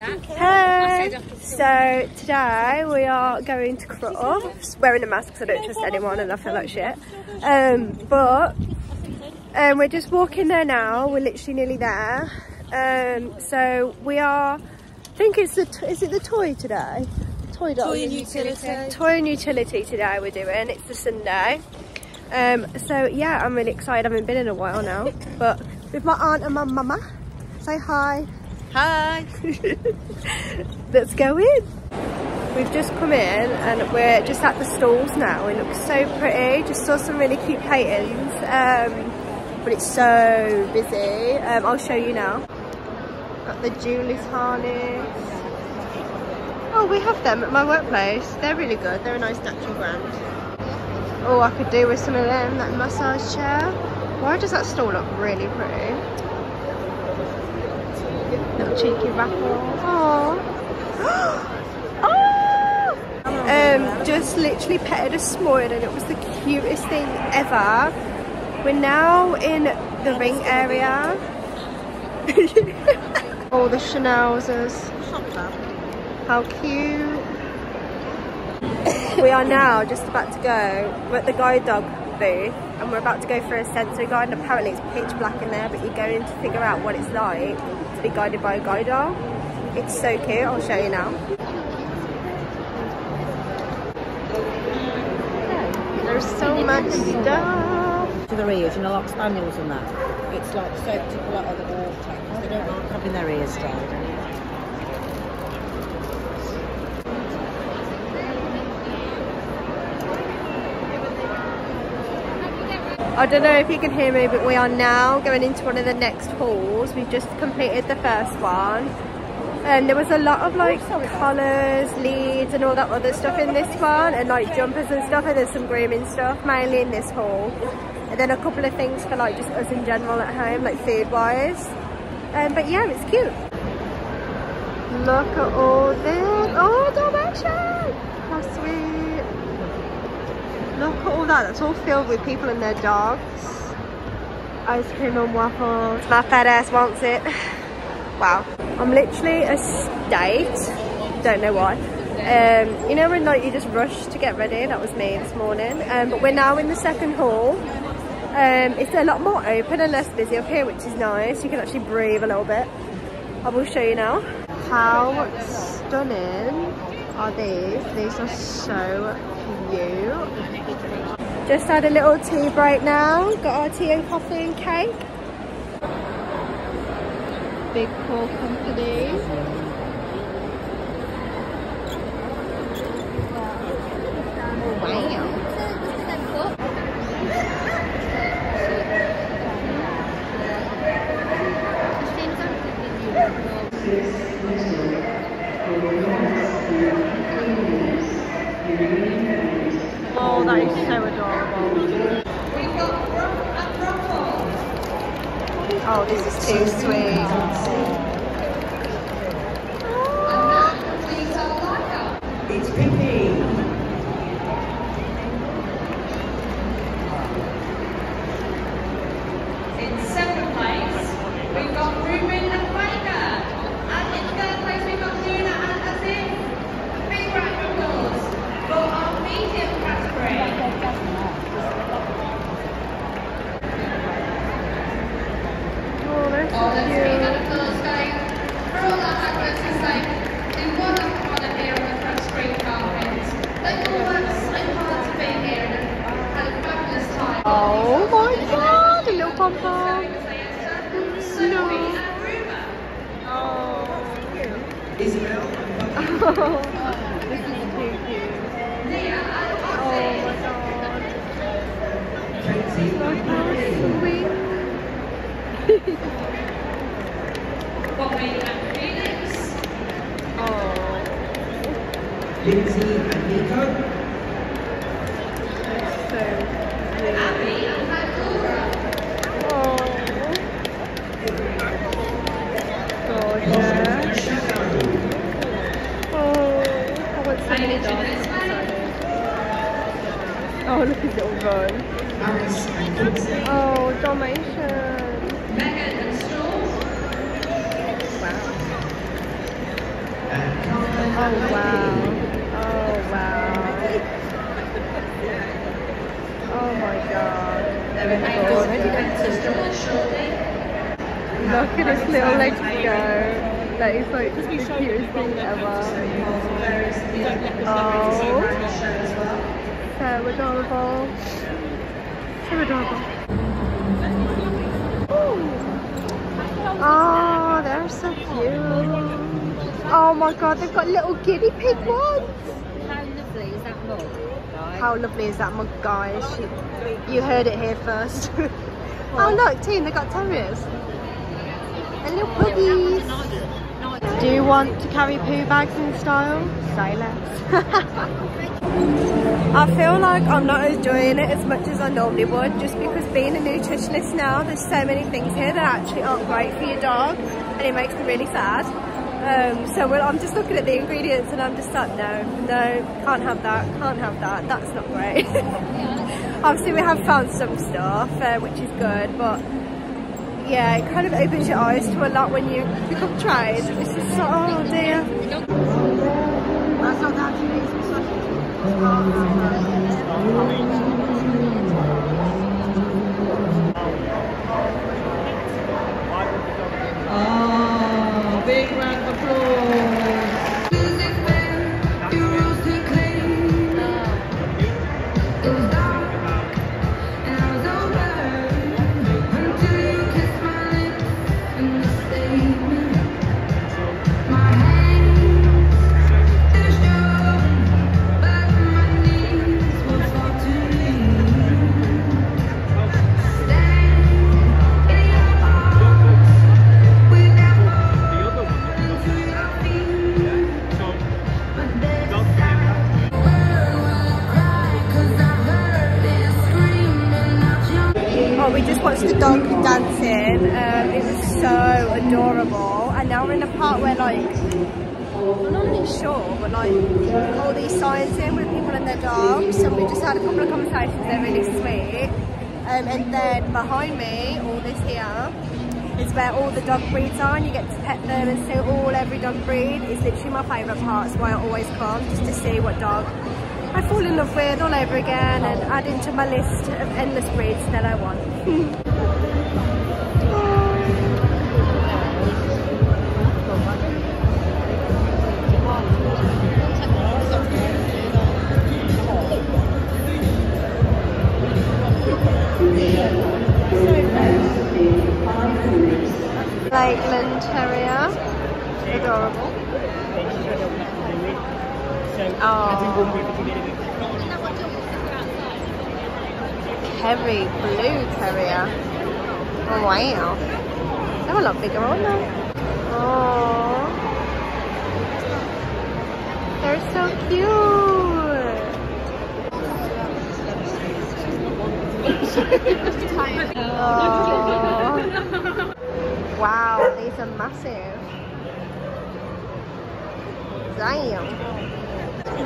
Hey! So today we are going to Crufts, wearing a mask because I don't trust anyone and I feel like shit. Um, but um, we're just walking there now, we're literally nearly there. Um, so we are, I think it's the, is it the toy today? Toy? Toy and utility. Toy and utility today we're doing, it's the Sunday. Um, so yeah, I'm really excited, I haven't been in a while now. But with my aunt and my mama, say hi. Hi. Let's go in. We've just come in and we're just at the stalls now. It looks so pretty. Just saw some really cute paintings. Um, but it's so busy. Um, I'll show you now. Got the Julius harness. Oh, we have them at my workplace. They're really good. They're a nice natural brand. Oh, I could do with some of them, that massage chair. Why does that stall look really pretty? Little cheeky raffle. Um, just literally petted a smile and it was the cutest thing ever. We're now in the ring area. oh, the Schnauzers. How cute. we are now just about to go. We're at the guide dog booth and we're about to go for a sensory guide and apparently it's pitch black in there but you're going to figure out what it's like to be guided by a guide dog. It's so cute, I'll show you now. There's so much stuff. To their ears, you know, like spaniels and that. It's like soaked up a lot of the water because they don't like having their ears tied. I don't know if you can hear me, but we are now going into one of the next halls. We've just completed the first one. And there was a lot of like collars, leads and all that other stuff in this one and like jumpers and stuff and there's some grooming stuff mainly in this hall. And then a couple of things for like just us in general at home, like food wise. Um, but yeah, it's cute. Look at all this. Oh, Dalmatian! How sweet. Look at all that. That's all filled with people and their dogs. Ice cream and waffles. My fat ass wants it. Wow. I'm literally a state. Don't know why. Um, you know when like you just rush to get ready? That was me this morning. Um, but we're now in the second hall. Um, it's a lot more open and less busy up here, which is nice. You can actually breathe a little bit. I will show you now. How stunning are these? These are so cute. Just had a little tea break now. Got our tea and coffee and cake. Big Paw Company. Wow. Oh, that is so adorable. Oh, this is too sweet. Bobby and Felix. Oh, Lindsay and Nico. Look at this little legs go. That is like the cutest thing ever. Oh. So adorable. So adorable. Oh, they're so cute. Oh my god, they've got little guinea pig ones. How lovely is that mug? How lovely is that mug, guys? You, you heard it here first. oh look, team, they got terriers. And little puggies. Do you want to carry poo bags in style? Say less. I feel like I'm not enjoying it as much as I normally would just because being a nutritionist now, there's so many things here that actually aren't great for your dog and it makes me really sad. Um, so well, I'm just looking at the ingredients and I'm just like, no, no, can't have that, can't have that, that's not great. Obviously we have found some stuff, uh, which is good, but yeah, it kind of opens your eyes to a lot when you become trained. It's just so, oh dear. That's not that you need some sausage. Oh, big round of applause. Is where all the dog breeds are and you get to pet them and see all every dog breed. It's literally my favourite part. It's why I always come, just to see what dog I fall in love with all over again and add into my list of endless breeds that I want. Lakeland Terrier. Adorable. Oh. Kerry Blue terrier. Oh wow. They're a lot bigger, aren't they? Oh. They're so cute. Oh. Wow, these are massive. Damn.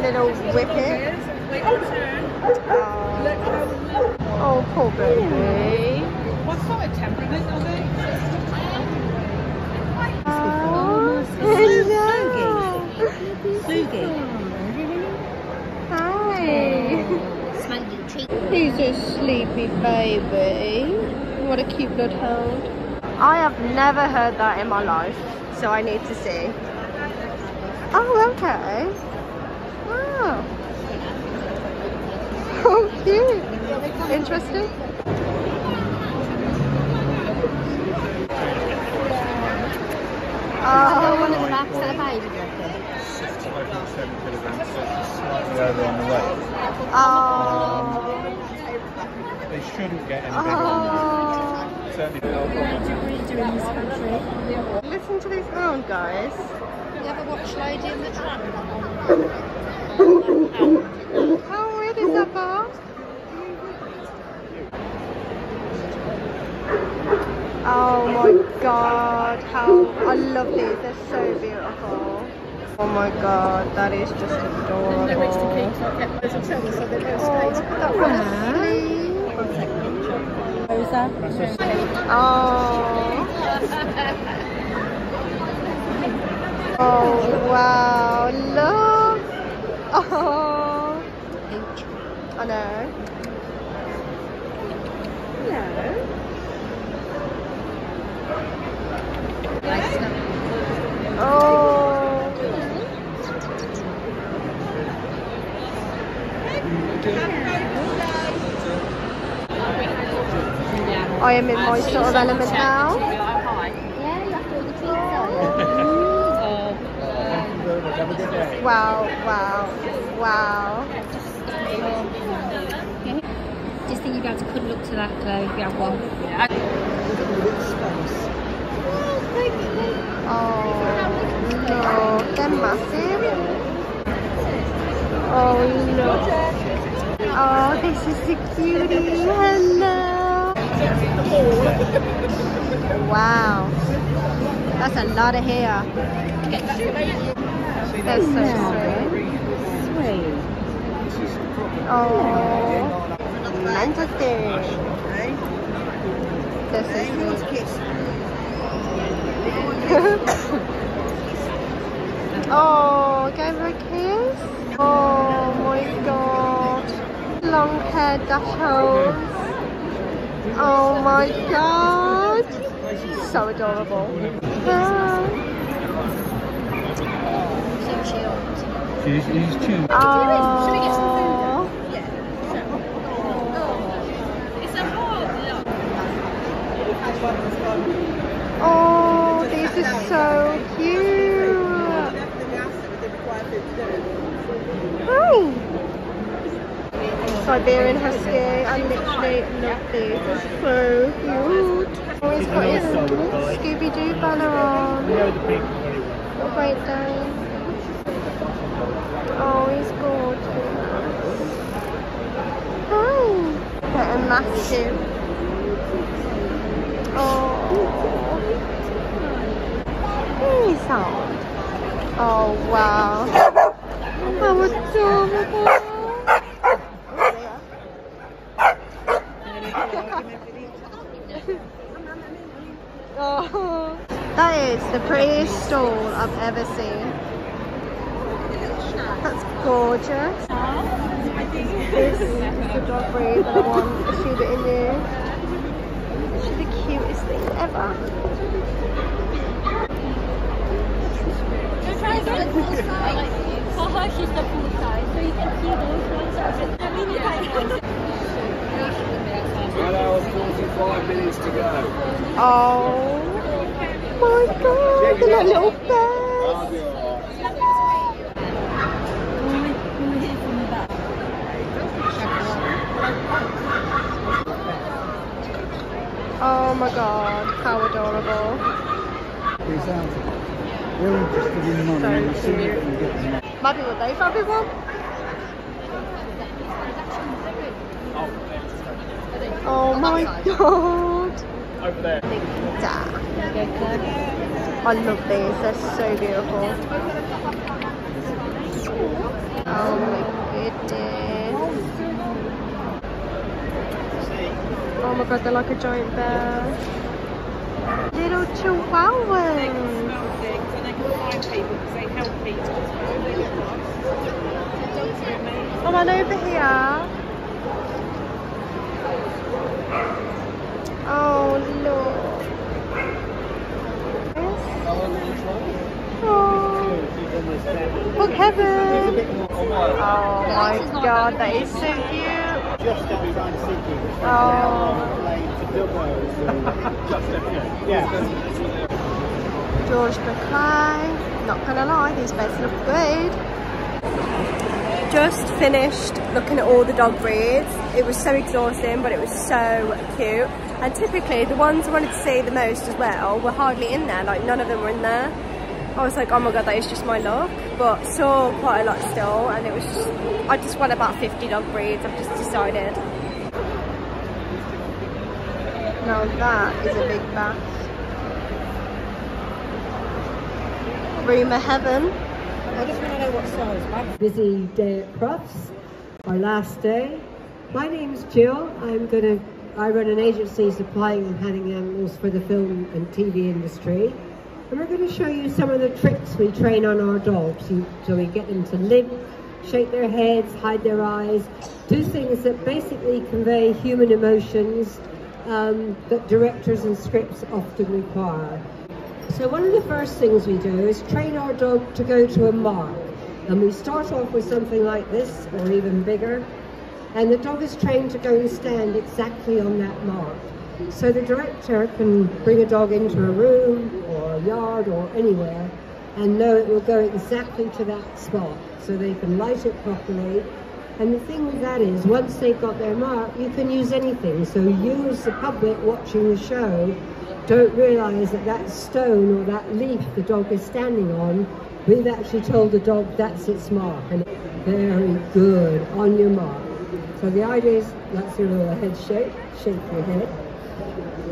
Little whippet. Oh. oh, poor baby. What sort of temperament are they? Oh, hello. Sugi. Hi. Smoking tea. He's a sleepy baby. What a cute little hound. I have never heard that in my life, so I need to see. Oh, okay. Wow. Oh, cute. Interesting. Oh, One of the backs of the baby, do you reckon? 65 and 7 kilograms, so it's slightly over on the weight. oh, They shouldn't get any bigger oh. Certainly. Listen to this sound, guys. You ever watch Lady in the Tramp? How weird is that bar? Oh my god, how I love these, they're so beautiful. Oh my god, that is just adorable. Oh, look at that one sleeve. Oh. oh. Oh wow, look Oh, I know. Hello. Oh. oh. I am in my sort of element now. Yeah, you have to all the treats oh. Have a good day. Wow, wow, wow. Just think you'd be able to cuddle up to that, Chloe, if you have one. Oh, no, they're massive. Oh, no. Oh, this is a cutie. Hello. Wow. That's a lot of hair. That's so sweet. Sweet. Oh, Manchester. This is sweet. oh, gave her a kiss. Oh my god. Long hair hose. Oh my god. So adorable. Ah. She's, she's two. Oh. Oh, this is so cute. Siberian Husky. I literally love these. It's so cute. Oh, he's got his Scooby-Doo banner on. Well. A Great Dane. Oh, he's gorgeous. Hi. A massive. Oh. He's on. Oh, wow. How adorable. Oh, that is the prettiest stall I've ever seen. That's gorgeous. This is the dog breed that I want to shoot it in there. She's the cutest thing ever. For oh, her, she's the full size, so you can see those ones are the mini size. One hour, 45 minutes to go. Oh my god, they're like little bears. Oh my god, how adorable. They're um, interested in money. So cute. it and get them. Maddie, were they for everyone? Oh my god. Over there. I love these, they're so beautiful. Oh my goodness. Oh my god, they're like a giant bear. Little chihuahuas. Come on over here. Oh look. Oh, look Heaven. Oh my god, that is so cute. Just every time sinking. Oh, Yeah. George McClay. Not gonna lie, these beds look good. Just finished looking at all the dog breeds. It was so exhausting, but it was so cute. And typically, the ones I wanted to see the most as well were hardly in there. Like, none of them were in there. I was like, oh my god, that is just my luck. But saw quite a lot still, and it was just, I just want about 50 dog breeds, I've just decided. Now that is a big bath. Of heaven. I just want to know what size bag. Busy day at Crufts, our last day. My name's Jill. I'm gonna. I run an agency supplying and handling animals for the film and TV industry, and we're going to show you some of the tricks we train on our dogs, so we get them to limp, shake their heads, hide their eyes, do things that basically convey human emotions um, that directors and scripts often require. So one of the first things we do is train our dog to go to a mark. And we start off with something like this, or even bigger, and the dog is trained to go and stand exactly on that mark. So the director can bring a dog into a room, or a yard, or anywhere, and know it will go exactly to that spot, so they can light it properly. And the thing with that is, once they've got their mark, you can use anything. So you as the public watching the show don't realise that that stone or that leaf the dog is standing on, we've actually told the dog that's its mark. And very good, on your mark. So the idea is, that's your little head shake, shake your head.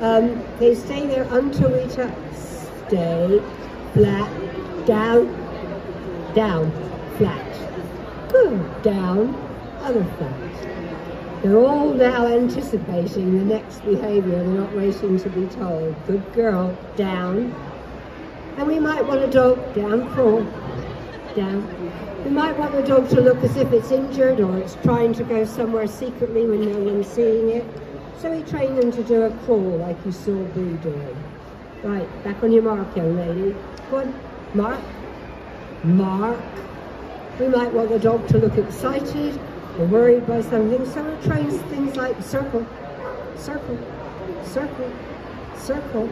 Um, they stay there until we touch, stay, flat, down, down, flat. Good, down, other flat. They're all now anticipating the next behaviour. They're not waiting to be told. Good girl, down. And we might want a dog, down, crawl, down. We might want the dog to look as if it's injured or it's trying to go somewhere secretly when no one's seeing it. So we train them to do a crawl like you saw Boo doing. Right, back on your mark, young lady. Go on, mark, mark. We might want the dog to look excited or worried by something, so we train things like circle, circle, circle, circle.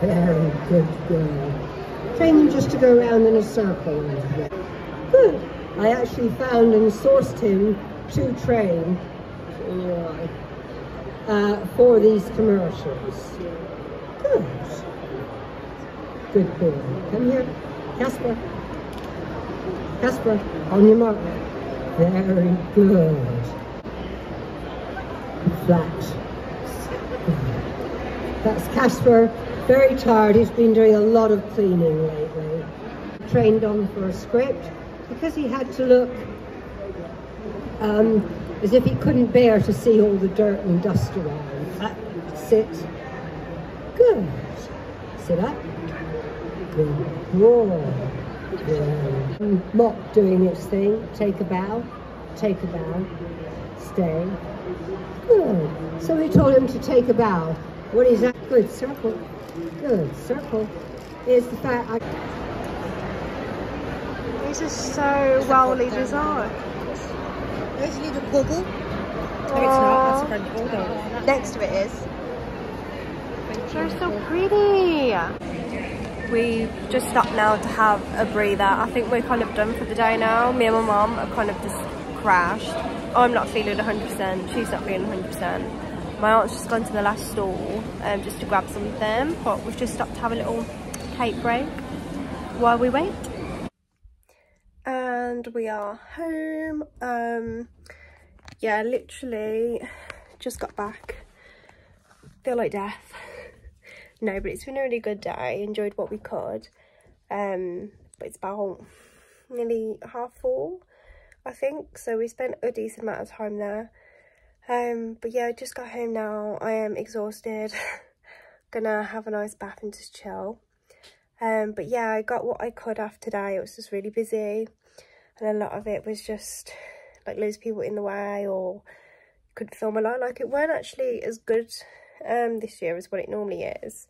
Very good girl. Train them just to go around in a circle. Good. I actually found and sourced him to train uh, for these commercials. Good. Good boy. Come here. Casper. Casper, on your mark. Very good. Flat. That's Casper. Very tired. He's been doing a lot of cleaning lately. Trained on for a script because he had to look um, as if he couldn't bear to see all the dirt and dust around. Sit. Good. Sit up. Good. Roar. Mm, Good. Mop doing its thing. Take a bow. Take a bow. Stay. Good. So we told him to take a bow. What is that? Good. Circle. Good. Circle. Is the fact I... These are so wellly designed. There's a little puggle. No, it's not. That's a French bulldog. Next to it is. They're so pretty. We just stopped now to have a breather. I think we're kind of done for the day now. Me and my mum have kind of just crashed. I'm not feeling 100%. She's not feeling 100%. My aunt's just gone to the last stall um, just to grab something. But we've just stopped to have a little cake break while we wait. And we are home. Um, yeah, literally just got back. Feel like death. No, but it's been a really good day. Enjoyed what we could. Um, but it's about nearly half four, I think. So we spent a decent amount of time there. Um, but yeah, I just got home now. I am exhausted. Gonna have a nice bath and just chill. Um, but yeah, I got what I could after today. It was just really busy. And a lot of it was just like loads of people in the way or couldn't film a lot. Like it weren't actually as good um, this year as what it normally is.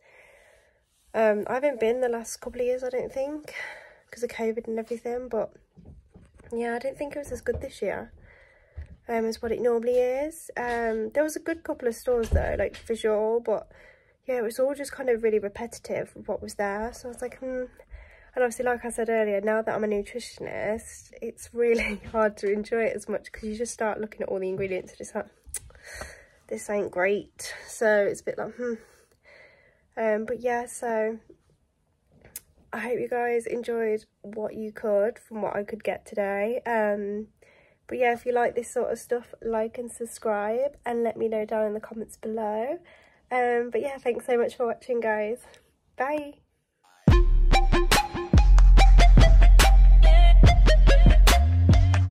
Um, I haven't been the last couple of years, I don't think, because of COVID and everything. But yeah, I don't think it was as good this year um, as what it normally is. Um, there was a good couple of stores though, like visual, but yeah, it was all just kind of really repetitive what was there. So I was like, hmm. And obviously, like I said earlier, now that I'm a nutritionist, it's really hard to enjoy it as much because you just start looking at all the ingredients and it's like, this ain't great. So it's a bit like, hmm. Um, but yeah, so I hope you guys enjoyed what you could from what I could get today. Um, but yeah, if you like this sort of stuff, like and subscribe and let me know down in the comments below. Um, but yeah, thanks so much for watching, guys. Bye.